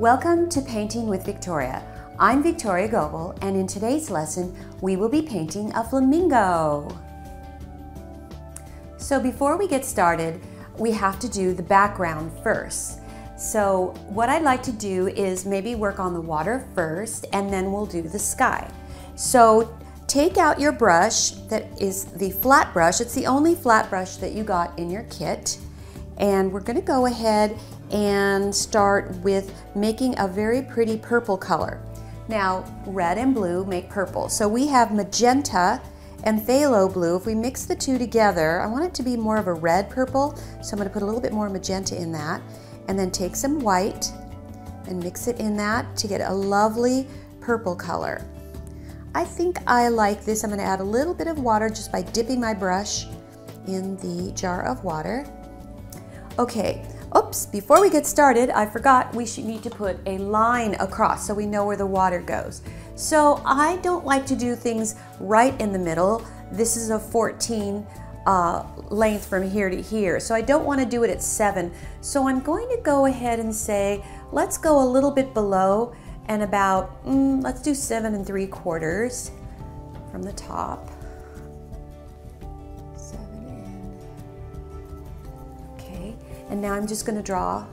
Welcome to Painting with Victoria. I'm Victoria Gobel, and in today's lesson, we will be painting a flamingo. So before we get started, we have to do the background first. So what I'd like to do is maybe work on the water first, and then we'll do the sky. So take out your brush that is the flat brush. It's the only flat brush that you got in your kit. And we're gonna go ahead and start with making a very pretty purple color. Now, red and blue make purple. So we have magenta and phthalo blue. If we mix the two together, I want it to be more of a red purple, so I'm gonna put a little bit more magenta in that. And then take some white and mix it in that to get a lovely purple color. I think I like this. I'm gonna add a little bit of water just by dipping my brush in the jar of water. Okay, oops, before we get started, I forgot we should need to put a line across so we know where the water goes. So I don't like to do things right in the middle. This is a 14 uh, length from here to here. So I don't want to do it at seven. So I'm going to go ahead and say, let's go a little bit below and about, mm, let's do seven and three quarters from the top. And now I'm just gonna draw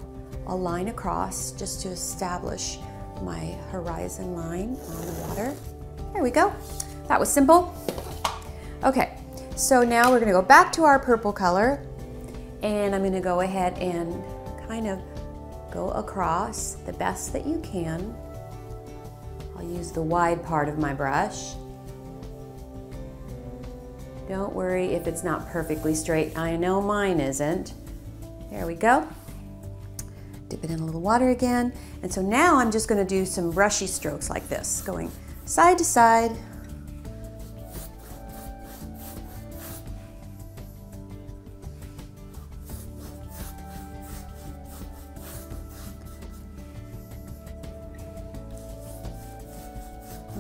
a line across just to establish my horizon line on the water. There we go. That was simple. Okay, so now we're gonna go back to our purple color and I'm gonna go ahead and kind of go across the best that you can. I'll use the wide part of my brush. Don't worry if it's not perfectly straight. I know mine isn't. There we go. Dip it in a little water again. And so now I'm just gonna do some brushy strokes like this, going side to side.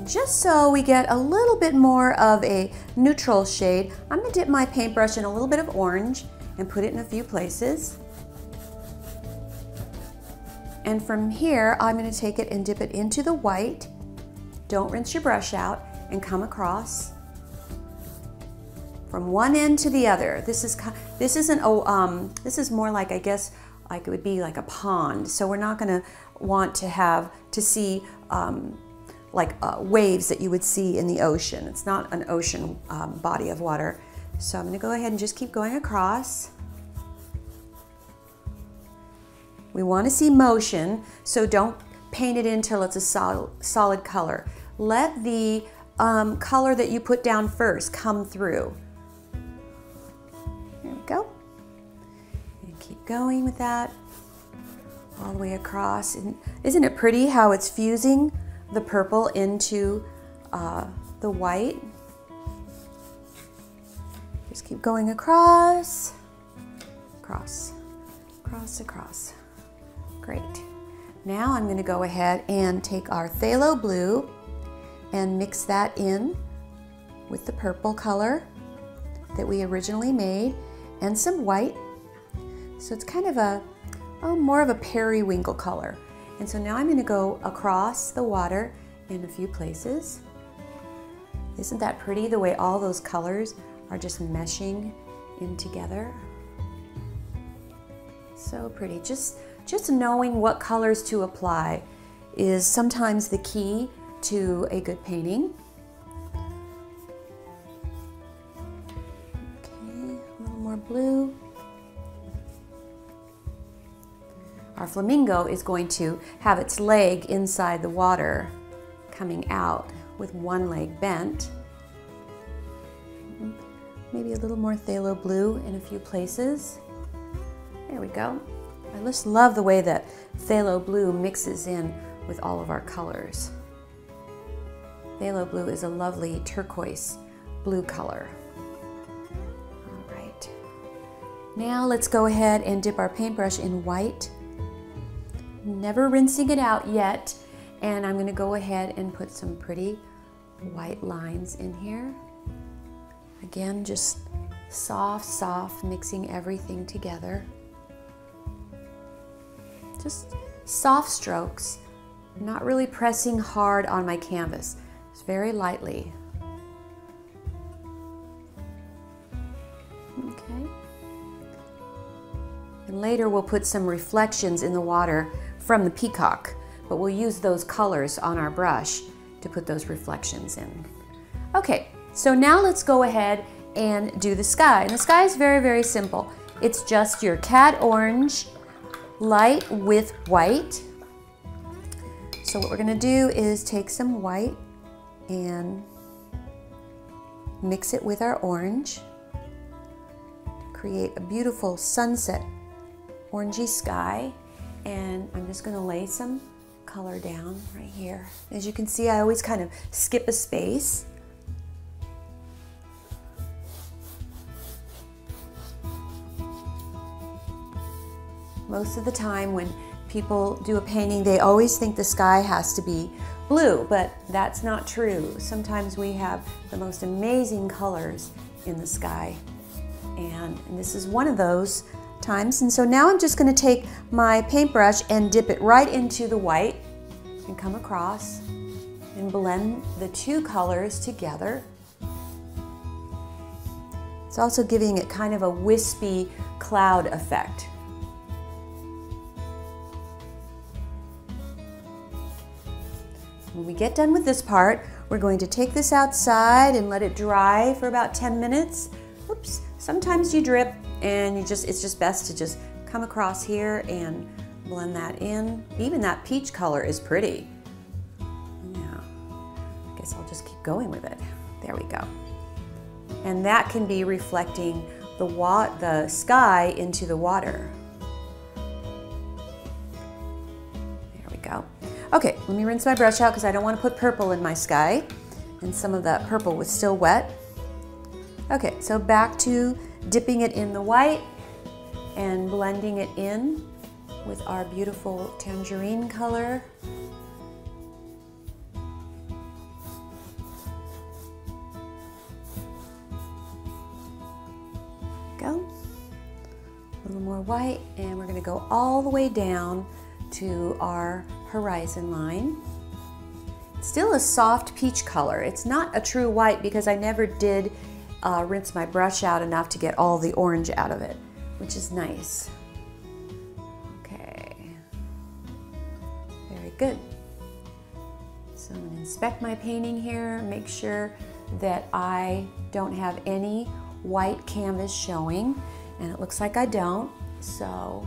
just so we get a little bit more of a neutral shade, I'm gonna dip my paintbrush in a little bit of orange and put it in a few places. And from here, I'm gonna take it and dip it into the white. Don't rinse your brush out and come across from one end to the other. This is this isn't oh um this is more like I guess like it would be like a pond. So we're not gonna want to have to see um, like uh, waves that you would see in the ocean. It's not an ocean um, body of water. So I'm gonna go ahead and just keep going across. We wanna see motion, so don't paint it in until it's a solid, solid color. Let the um, color that you put down first come through. There we go. And keep going with that all the way across. And isn't it pretty how it's fusing the purple into uh, the white? Just keep going across, across, across, across. Great. Now I'm going to go ahead and take our phthalo blue and mix that in with the purple color that we originally made and some white. So it's kind of a, oh, more of a periwinkle color. And so now I'm going to go across the water in a few places. Isn't that pretty the way all those colors are just meshing in together. So pretty. Just, just knowing what colors to apply is sometimes the key to a good painting. Okay, a little more blue. Our flamingo is going to have its leg inside the water coming out with one leg bent maybe a little more phthalo blue in a few places. There we go. I just love the way that phthalo blue mixes in with all of our colors. Phthalo blue is a lovely turquoise blue color. All right. Now let's go ahead and dip our paintbrush in white. Never rinsing it out yet. And I'm gonna go ahead and put some pretty white lines in here. Again, just soft, soft, mixing everything together. Just soft strokes, not really pressing hard on my canvas, just very lightly. Okay. And later we'll put some reflections in the water from the peacock, but we'll use those colors on our brush to put those reflections in. Okay, so now let's go ahead and do the sky. And the sky is very, very simple. It's just your cad orange, light with white. So what we're gonna do is take some white and mix it with our orange create a beautiful sunset orangey sky. And I'm just gonna lay some color down right here. As you can see, I always kind of skip a space. Most of the time when people do a painting, they always think the sky has to be blue, but that's not true. Sometimes we have the most amazing colors in the sky. And, and this is one of those times. And so now I'm just going to take my paintbrush and dip it right into the white and come across and blend the two colors together. It's also giving it kind of a wispy cloud effect. When we get done with this part, we're going to take this outside and let it dry for about 10 minutes. Oops, sometimes you drip and you just it's just best to just come across here and blend that in. Even that peach color is pretty. Yeah, I guess I'll just keep going with it. There we go. And that can be reflecting the, the sky into the water. Okay, let me rinse my brush out because I don't want to put purple in my sky. And some of that purple was still wet. Okay, so back to dipping it in the white and blending it in with our beautiful tangerine color. Go. A little more white and we're going to go all the way down to our horizon line. Still a soft peach color. It's not a true white because I never did uh, rinse my brush out enough to get all the orange out of it, which is nice. Okay, very good. So I'm gonna inspect my painting here, make sure that I don't have any white canvas showing, and it looks like I don't, so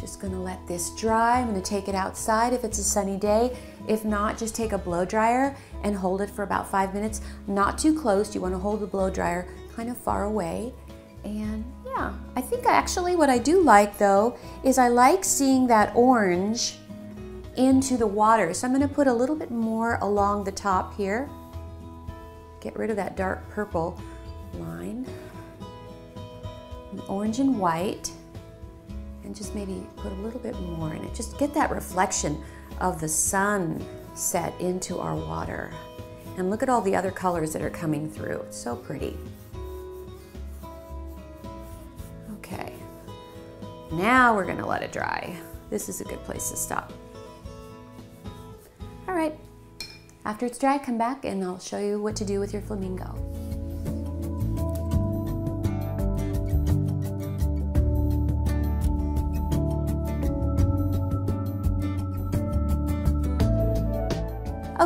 just gonna let this dry. I'm gonna take it outside if it's a sunny day. If not, just take a blow dryer and hold it for about five minutes. Not too close, you wanna hold the blow dryer kind of far away. And yeah, I think actually what I do like though, is I like seeing that orange into the water. So I'm gonna put a little bit more along the top here. Get rid of that dark purple line. Orange and white and just maybe put a little bit more in it. Just get that reflection of the sun set into our water. And look at all the other colors that are coming through. It's so pretty. Okay, now we're gonna let it dry. This is a good place to stop. All right, after it's dry, come back and I'll show you what to do with your flamingo.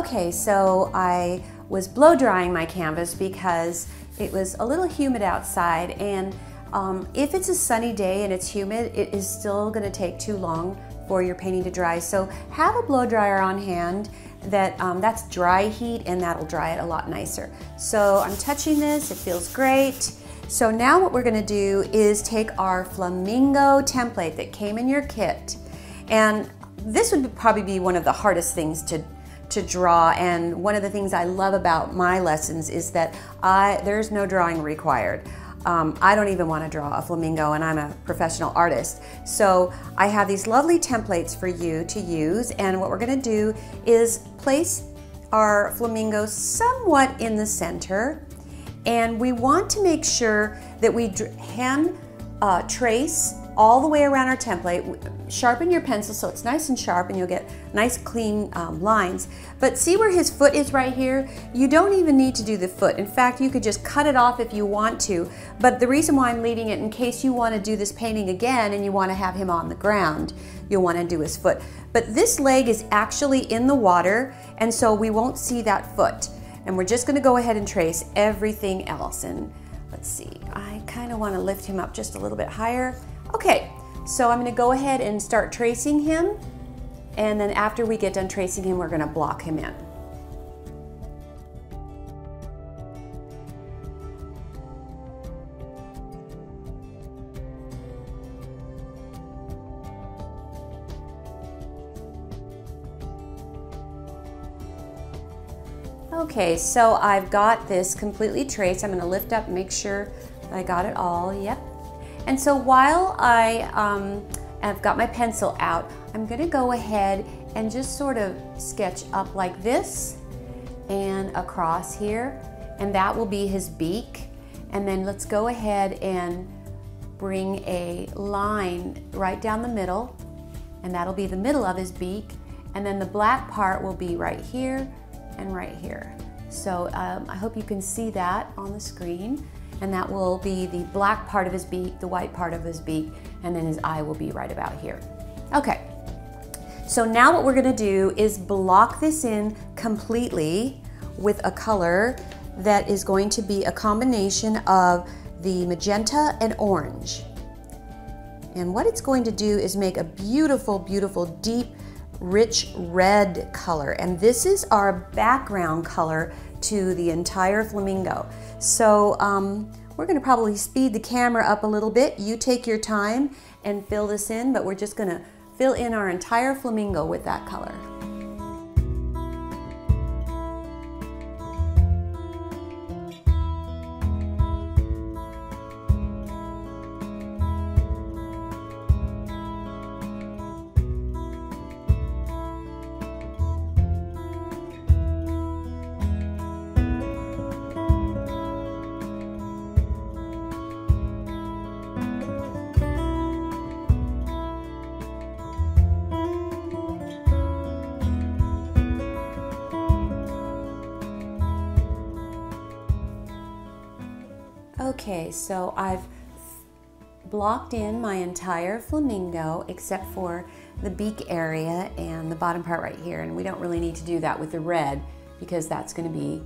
Okay, so I was blow drying my canvas because it was a little humid outside and um, if it's a sunny day and it's humid, it is still gonna take too long for your painting to dry. So have a blow dryer on hand that um, that's dry heat and that'll dry it a lot nicer. So I'm touching this, it feels great. So now what we're gonna do is take our flamingo template that came in your kit and this would probably be one of the hardest things to to draw and one of the things I love about my lessons is that I there's no drawing required. Um, I don't even want to draw a flamingo and I'm a professional artist. So I have these lovely templates for you to use and what we're going to do is place our flamingo somewhat in the center and we want to make sure that we hand uh, trace all the way around our template. Sharpen your pencil so it's nice and sharp and you'll get nice clean um, lines. But see where his foot is right here? You don't even need to do the foot. In fact, you could just cut it off if you want to. But the reason why I'm leaving it in case you want to do this painting again and you want to have him on the ground, you'll want to do his foot. But this leg is actually in the water and so we won't see that foot. And we're just going to go ahead and trace everything else. And let's see, I kind of want to lift him up just a little bit higher. Okay, so I'm gonna go ahead and start tracing him. And then after we get done tracing him, we're gonna block him in. Okay, so I've got this completely traced. I'm gonna lift up, make sure I got it all. Yep, and so while I um, have got my pencil out, I'm gonna go ahead and just sort of sketch up like this and across here. And that will be his beak. And then let's go ahead and bring a line right down the middle and that'll be the middle of his beak. And then the black part will be right here and right here. So um, I hope you can see that on the screen and that will be the black part of his beak, the white part of his beak, and then his eye will be right about here. Okay, so now what we're gonna do is block this in completely with a color that is going to be a combination of the magenta and orange. And what it's going to do is make a beautiful, beautiful, deep, rich red color. And this is our background color to the entire flamingo. So um, we're gonna probably speed the camera up a little bit. You take your time and fill this in, but we're just gonna fill in our entire flamingo with that color. So I've blocked in my entire flamingo except for the beak area and the bottom part right here. And we don't really need to do that with the red because that's gonna be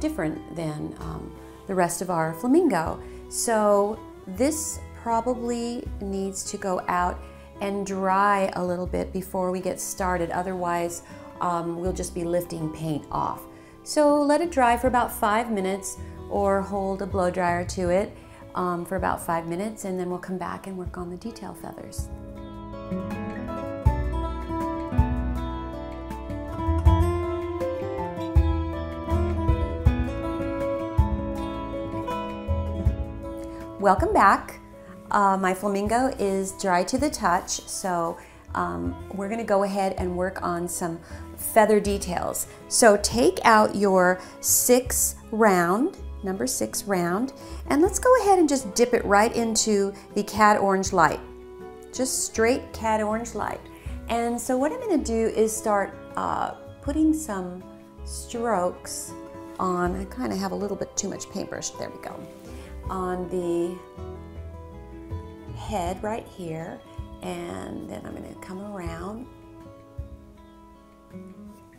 different than um, the rest of our flamingo. So this probably needs to go out and dry a little bit before we get started. Otherwise, um, we'll just be lifting paint off. So let it dry for about five minutes or hold a blow dryer to it um, for about five minutes and then we'll come back and work on the detail feathers. Welcome back. Uh, my flamingo is dry to the touch, so um, we're gonna go ahead and work on some feather details. So take out your six round number six round. And let's go ahead and just dip it right into the cad orange light. Just straight cad orange light. And so what I'm gonna do is start uh, putting some strokes on, I kind of have a little bit too much paintbrush, there we go, on the head right here. And then I'm gonna come around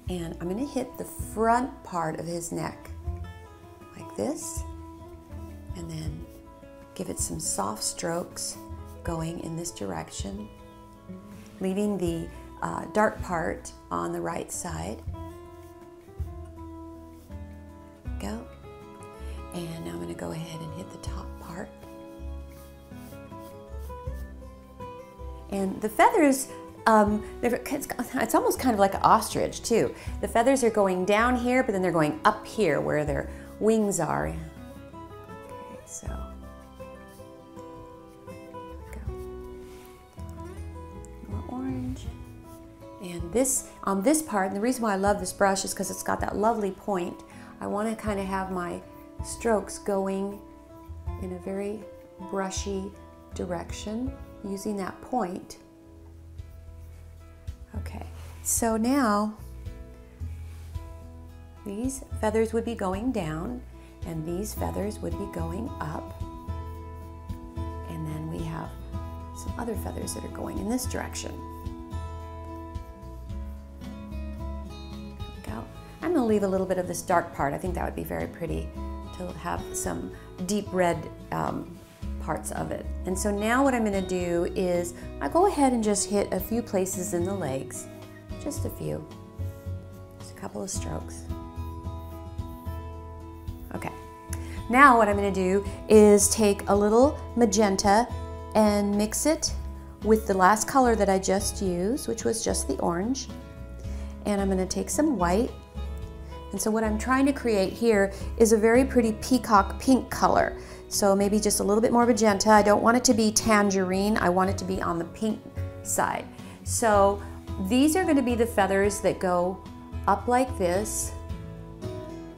and I'm gonna hit the front part of his neck this and then give it some soft strokes going in this direction, leaving the uh, dark part on the right side. Go. And now I'm going to go ahead and hit the top part. And the feathers, um, it's almost kind of like an ostrich too. The feathers are going down here, but then they're going up here where they're wings are. Okay, so orange. And this, on this part, and the reason why I love this brush is because it's got that lovely point. I want to kind of have my strokes going in a very brushy direction. using that point. Okay, so now these feathers would be going down and these feathers would be going up. And then we have some other feathers that are going in this direction. Go. I'm going to leave a little bit of this dark part. I think that would be very pretty to have some deep red um, parts of it. And so now what I'm going to do is I go ahead and just hit a few places in the legs, just a few, just a couple of strokes. Now what I'm going to do is take a little magenta and mix it with the last color that I just used, which was just the orange. And I'm going to take some white. And so what I'm trying to create here is a very pretty peacock pink color. So maybe just a little bit more magenta. I don't want it to be tangerine. I want it to be on the pink side. So these are going to be the feathers that go up like this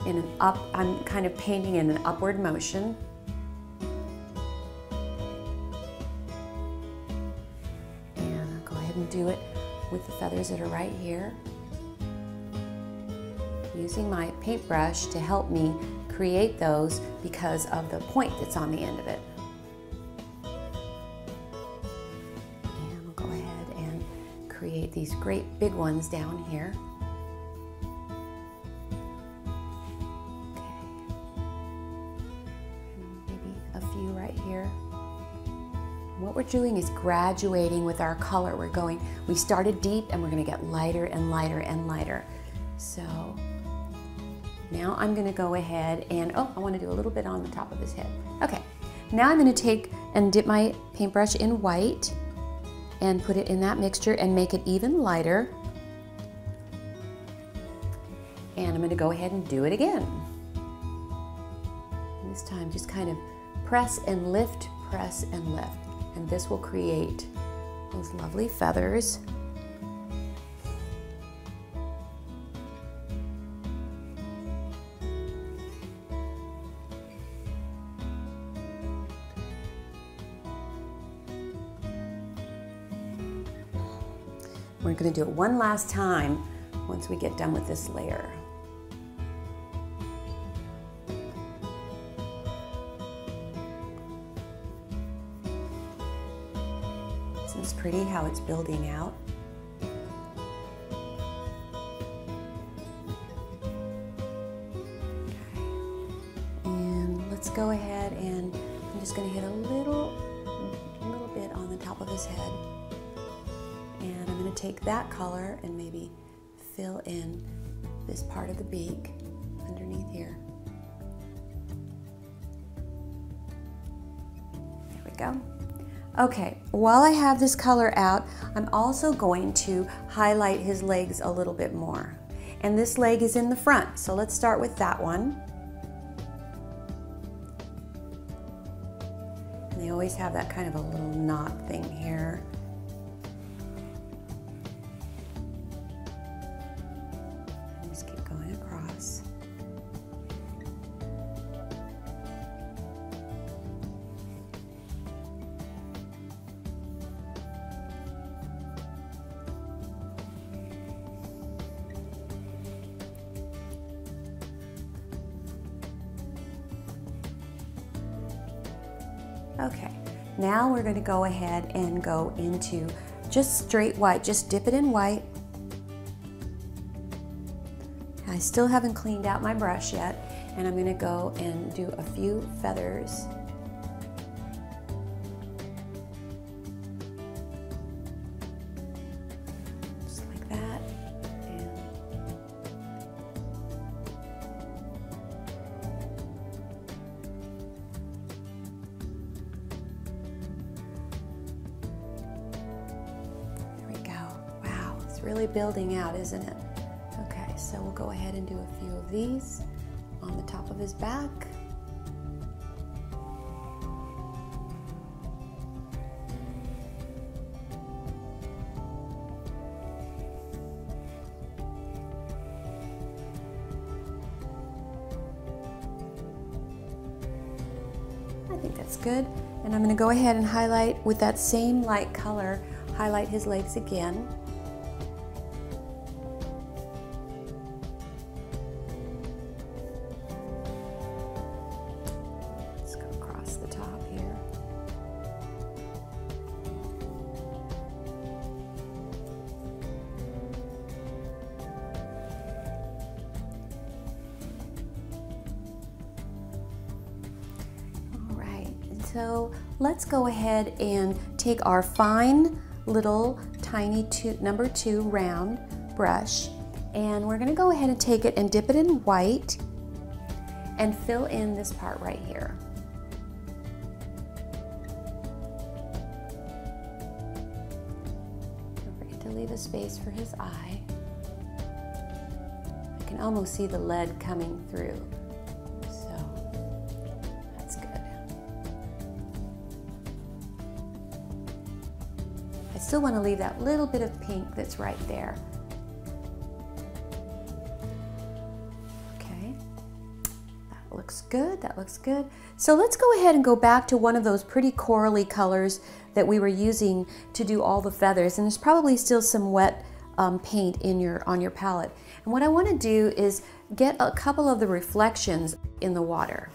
in an up, I'm kind of painting in an upward motion. And I'll go ahead and do it with the feathers that are right here. Using my paintbrush to help me create those because of the point that's on the end of it. And we'll go ahead and create these great big ones down here. Doing is graduating with our color. We're going, we started deep and we're gonna get lighter and lighter and lighter. So now I'm gonna go ahead and, oh, I wanna do a little bit on the top of his head. Okay, now I'm gonna take and dip my paintbrush in white and put it in that mixture and make it even lighter. And I'm gonna go ahead and do it again. This time just kind of press and lift, press and lift and this will create those lovely feathers. We're going to do it one last time once we get done with this layer. Pretty how it's building out? And let's go ahead and I'm just going to hit a little, little bit on the top of his head. And I'm going to take that color and maybe fill in this part of the beak underneath here. There we go. Okay, while I have this color out, I'm also going to highlight his legs a little bit more. And this leg is in the front, so let's start with that one. And they always have that kind of a little knot thing here. Now we're going to go ahead and go into just straight white. Just dip it in white. I still haven't cleaned out my brush yet, and I'm going to go and do a few feathers building out, isn't it? Okay, so we'll go ahead and do a few of these on the top of his back. I think that's good. And I'm gonna go ahead and highlight with that same light color, highlight his legs again. So let's go ahead and take our fine little tiny two, number two round brush and we're gonna go ahead and take it and dip it in white and fill in this part right here. Don't forget to leave a space for his eye. I can almost see the lead coming through. Still want to leave that little bit of pink that's right there. Okay, that looks good, that looks good. So let's go ahead and go back to one of those pretty corally colors that we were using to do all the feathers. And there's probably still some wet um, paint in your on your palette. And what I want to do is get a couple of the reflections in the water.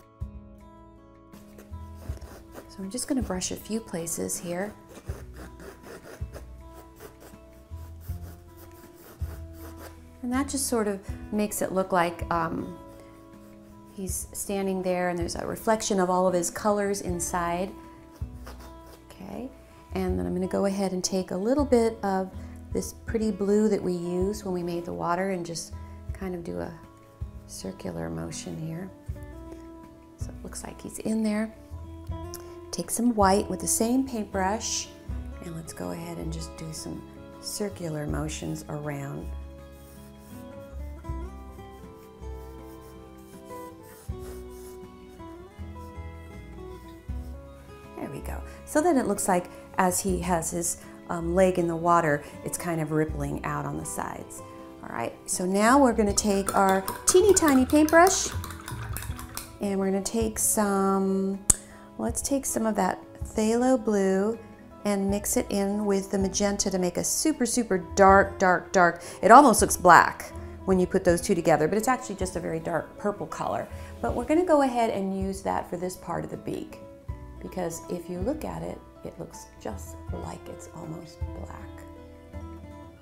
So I'm just going to brush a few places here. And that just sort of makes it look like um, he's standing there and there's a reflection of all of his colors inside. Okay, and then I'm going to go ahead and take a little bit of this pretty blue that we used when we made the water and just kind of do a circular motion here. So it looks like he's in there. Take some white with the same paintbrush and let's go ahead and just do some circular motions around. So then it looks like as he has his um, leg in the water, it's kind of rippling out on the sides. All right, so now we're gonna take our teeny tiny paintbrush and we're gonna take some, let's take some of that phthalo blue and mix it in with the magenta to make a super, super dark, dark, dark. It almost looks black when you put those two together, but it's actually just a very dark purple color. But we're gonna go ahead and use that for this part of the beak because if you look at it, it looks just like it's almost black.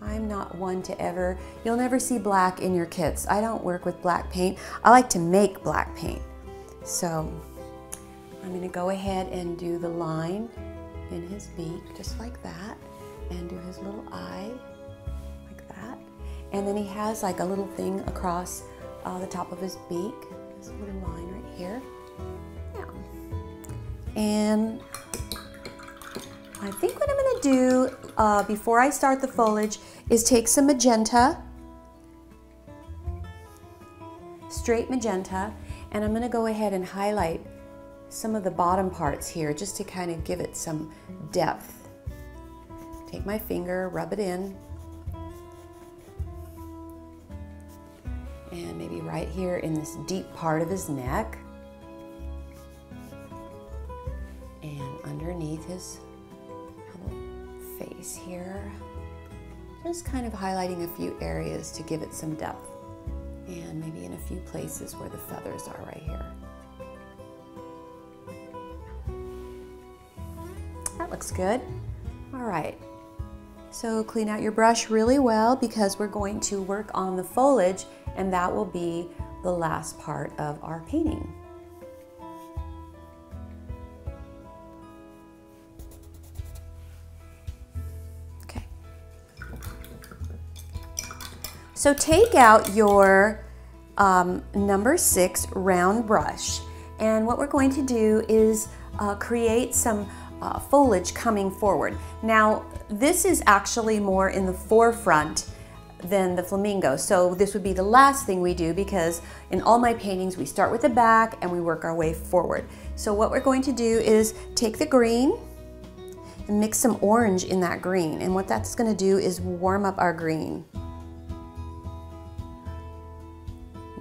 I'm not one to ever, you'll never see black in your kits. I don't work with black paint. I like to make black paint. So I'm gonna go ahead and do the line in his beak, just like that, and do his little eye, like that. And then he has like a little thing across uh, the top of his beak, this little line right here. And I think what I'm gonna do uh, before I start the foliage is take some magenta, straight magenta, and I'm gonna go ahead and highlight some of the bottom parts here just to kind of give it some depth. Take my finger, rub it in, and maybe right here in this deep part of his neck, underneath his face here. Just kind of highlighting a few areas to give it some depth. And maybe in a few places where the feathers are right here. That looks good. All right. So clean out your brush really well because we're going to work on the foliage and that will be the last part of our painting. So take out your um, number six round brush and what we're going to do is uh, create some uh, foliage coming forward. Now, this is actually more in the forefront than the flamingo. So this would be the last thing we do because in all my paintings, we start with the back and we work our way forward. So what we're going to do is take the green and mix some orange in that green. And what that's gonna do is warm up our green.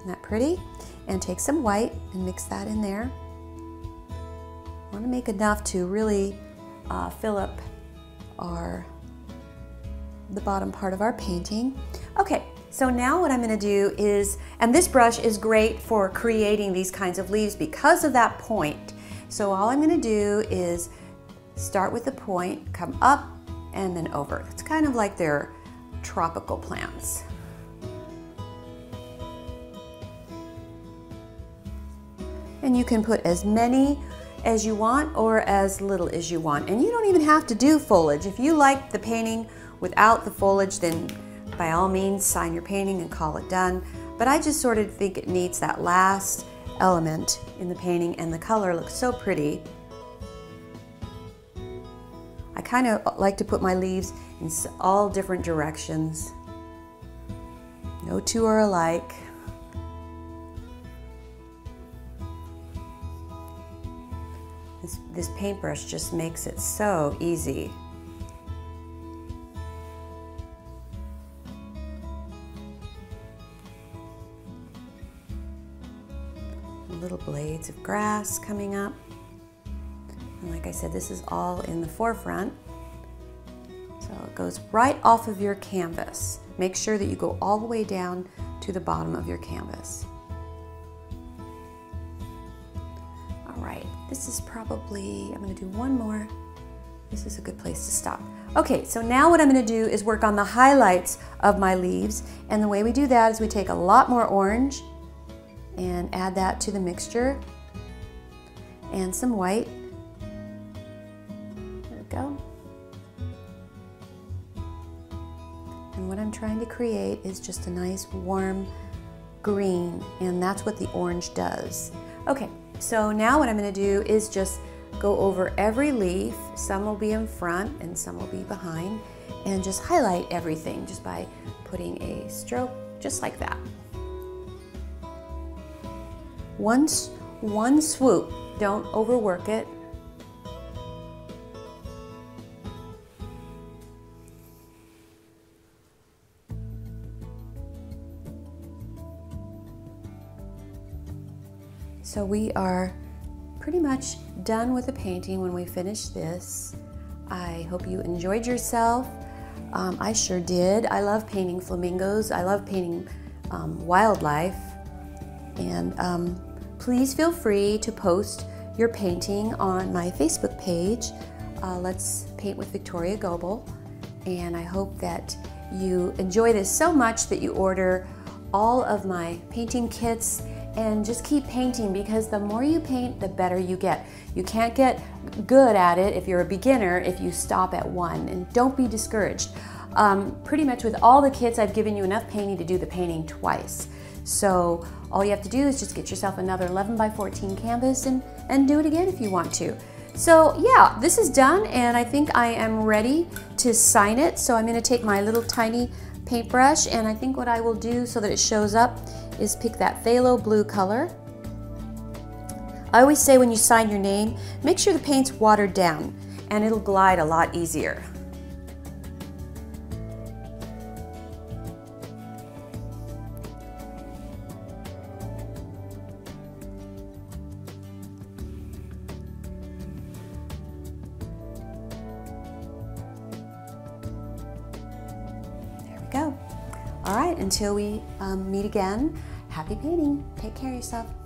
Isn't that pretty? And take some white and mix that in there I want to make enough to really uh, fill up our the bottom part of our painting. Okay, so now what I'm gonna do is, and this brush is great for creating these kinds of leaves because of that point. So all I'm gonna do is start with the point, come up, and then over. It's kind of like their tropical plants. And you can put as many as you want or as little as you want. And you don't even have to do foliage. If you like the painting without the foliage, then by all means sign your painting and call it done. But I just sort of think it needs that last element in the painting and the color looks so pretty. I kind of like to put my leaves in all different directions. No two are alike. This, paintbrush just makes it so easy. Little blades of grass coming up. And like I said, this is all in the forefront. So it goes right off of your canvas. Make sure that you go all the way down to the bottom of your canvas. This is probably, I'm gonna do one more. This is a good place to stop. Okay, so now what I'm gonna do is work on the highlights of my leaves. And the way we do that is we take a lot more orange and add that to the mixture and some white There we go. And what I'm trying to create is just a nice warm green and that's what the orange does. Okay, so now what I'm gonna do is just go over every leaf. Some will be in front and some will be behind and just highlight everything just by putting a stroke just like that. One, one swoop, don't overwork it. So we are pretty much done with the painting when we finish this. I hope you enjoyed yourself. Um, I sure did. I love painting flamingos. I love painting um, wildlife. And um, please feel free to post your painting on my Facebook page. Uh, Let's Paint with Victoria Gobel. And I hope that you enjoy this so much that you order all of my painting kits and just keep painting because the more you paint, the better you get. You can't get good at it if you're a beginner if you stop at one, and don't be discouraged. Um, pretty much with all the kits, I've given you enough painting to do the painting twice. So all you have to do is just get yourself another 11 by 14 canvas and, and do it again if you want to. So yeah, this is done and I think I am ready to sign it. So I'm gonna take my little tiny paintbrush and I think what I will do so that it shows up is pick that phthalo blue color. I always say when you sign your name, make sure the paint's watered down and it'll glide a lot easier. There we go. All right, until we um, meet again, happy painting. Take care of yourself.